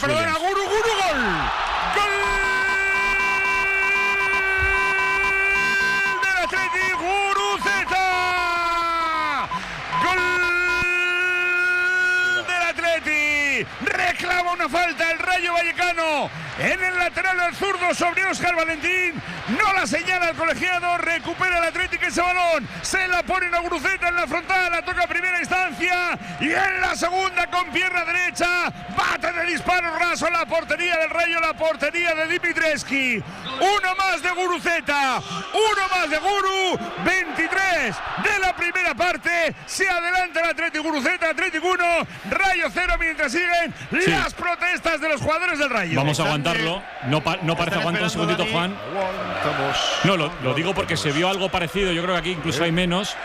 perdona, Reclama una falta el Rayo Vallecano. En el lateral del zurdo sobre Oscar Valentín. No la señala el colegiado, recupera el Atlético ese balón, se la pone a Guruceta en la frontal, la toca a primera instancia. Y en la segunda con pierna derecha, bate de disparo raso la portería del Rayo, la portería de Dimitreski. Uno más de Guruceta, uno más de Guru, 23 de la primera parte, se adelanta el Atlético Guruceta, Atlético 1, Rayo 0 mientras siguen Sí. las protestas de los jugadores del Rayo. Vamos a aguantarlo. No, pa- no parece aguanta un segundito, Juan. No, lo, lo digo porque se vio algo parecido. Yo creo que aquí incluso hay menos.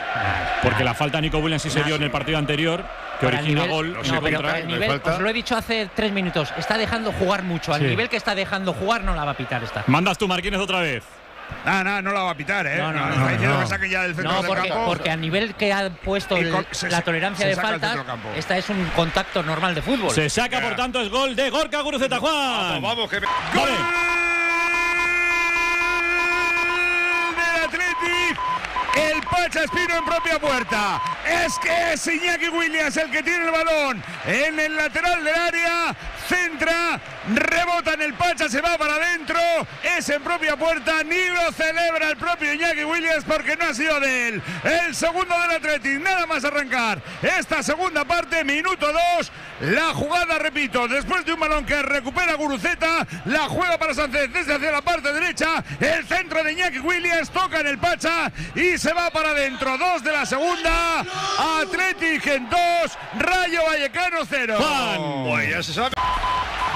Porque la falta a Nico Williams sí se dio en el partido anterior, que Para origina nivel- gol no, pero contra. para el nivel, os lo he dicho hace tres minutos, está dejando jugar mucho. Al Sí. nivel que está dejando jugar no la va a pitar esta. Mandas tú, Marquínez, otra vez. Ah, no, no la va a pitar, ¿eh? No, no, no, diciendo no. que ya del centro No, del porque, campo. porque a nivel que ha puesto el- se- la tolerancia de faltas, del esta es un contacto normal de fútbol. Se saca, por tanto, es gol de Gorka Guruceta, Juan. Vamos, que me- Vale. del Athletic. El Pacha Espino en propia puerta. Es que es Iñaki Williams el que tiene el balón en el lateral del área. Centra, rebota en el Pacha, se va para adentro. Es en propia puerta. Ni lo celebra el propio Iñaki Williams porque no ha sido de él. El segundo del Athletic. Nada más arrancar esta segunda parte, minuto 2. La jugada, repito, después de un balón que recupera Guruceta, la juega para Sánchez desde hacia la parte derecha. El centro de Iñaki Williams toca en el Pacha y se va para adentro. Dos de la segunda. Athletic en dos. Rayo Vallecano cero. Juan. Ya se sabe.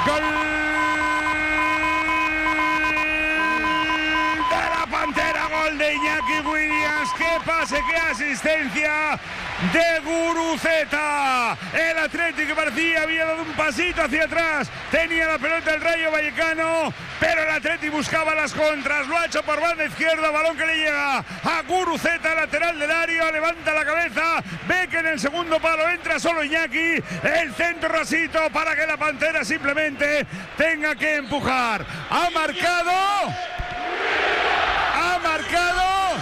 Gol de Iñaki Williams. Qué pase, qué asistencia de Guruceta. El Atlético parecía había dado un pasito hacia atrás. Tenía la pelota el Rayo Vallecano, pero el Atlético buscaba las contras. Lo ha hecho por banda izquierda, balón que le llega a Guruceta, lateral del área. Levanta la cabeza, ve que en el segundo palo entra solo Iñaki. El centro rasito para que la Pantera simplemente tenga que empujar. Ha marcado. Marcado.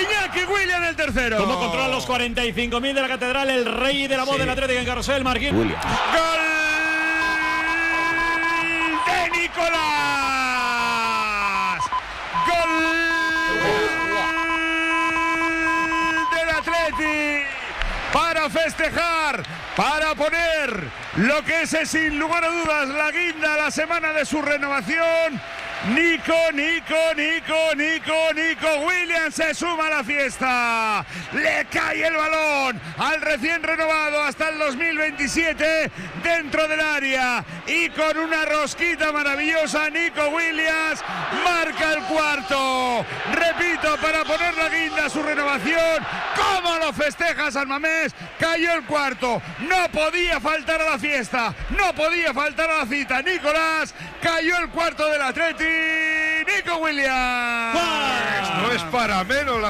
Iñaki William el tercero. ¿Cómo controla los 45.000 de la catedral el rey de la voz del Atlético en carrusel, Marquín? Gol de Nicolás. Gol del Atleti. Para festejar, para poner lo que es sin lugar a dudas la guinda la semana de su renovación. Nico, Nico, Nico, Nico, Nico Williams se suma a la fiesta. Le cae el balón al recién renovado hasta el 2027 dentro del área. Y con una rosquita maravillosa, Nico Williams marca el cuarto. Repito, para poner la guinda a su renovación. ¿Cómo lo festeja San Mamés? Cayó el cuarto. No podía faltar a la fiesta. No podía faltar a la cita. Nicolás cayó el cuarto del Atleti. Nico Williams. No es para menos la